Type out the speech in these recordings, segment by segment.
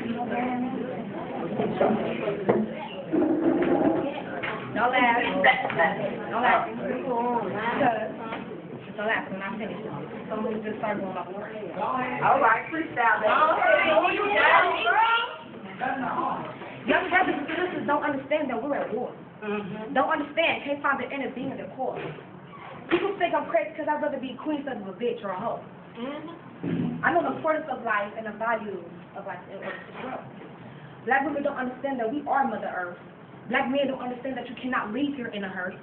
Don't laugh. Don't laugh. Don't laugh when I finish. Someone just start going off. All right, freestyle, Young brothers and sisters don't understand that we're at war. Mm-hmm. Don't understand, can't find the inner being of the core. People think I'm crazy because I'd rather be queen instead of a bitch or a hoe. The importance of life and the value of life in this world. Black women don't understand that we are Mother Earth. Black men don't understand that you cannot leave here in a hearse.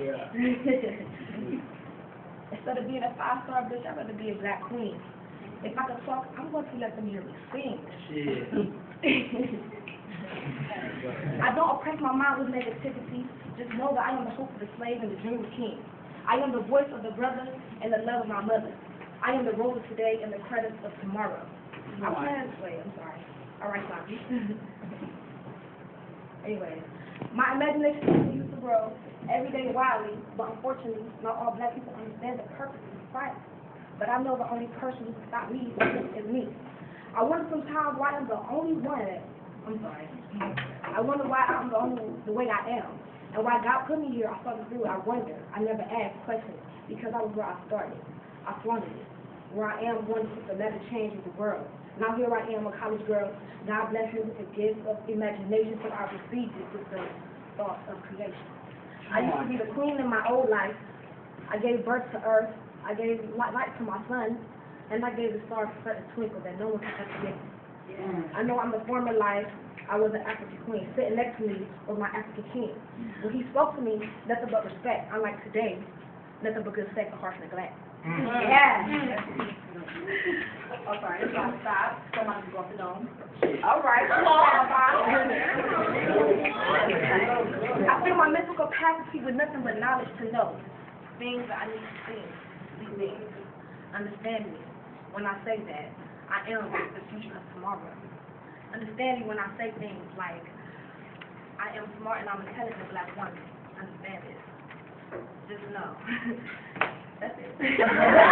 Yeah. Instead of being a five-star bitch, I'd rather be a black queen. If I could talk, I'm going to let them hear me sing. Shit. I don't oppress my mind with negativity. Just know that I am the hope of the slave and the dream of the king. I am the voice of the brother and the love of my mother. I am the role of today and the credits of tomorrow. I'm playing this way. I'm sorry. All right, Sloppy. anyway, my imagination continues to grow every day wildly, but unfortunately, not all black people understand the purpose of this fight. But I know the only person who can stop me is me. I wonder sometimes why I'm the only one that, I'm sorry. I wonder why I'm the only, the way I am. And why God put me here, I started to do it. I wonder. I never asked questions because I was where I started. I flaunted it. Where I am going to put the change in the world. Now here I am, a college girl. God bless me with the gift of imagination, so I received it with the thought of creation. I used to be the queen in my old life. I gave birth to earth. I gave light, to my son. And I gave the stars such a twinkle that no one can ever get. I know I'm the former life. I was an African queen. Sitting next to me was my African king. When he spoke to me, nothing but respect. Unlike today, nothing but good sex harsh neglect. Yeah. Oh, sorry. It's not stop. Somebody go off the dome. All right, on, I feel my mental capacity with nothing but knowledge to know. Things that I need to see. These things. Understand me when I say that. I am the future of tomorrow. Understand me when I say things like, I am smart and I'm intelligent black woman. Understand this. Just know. That's it.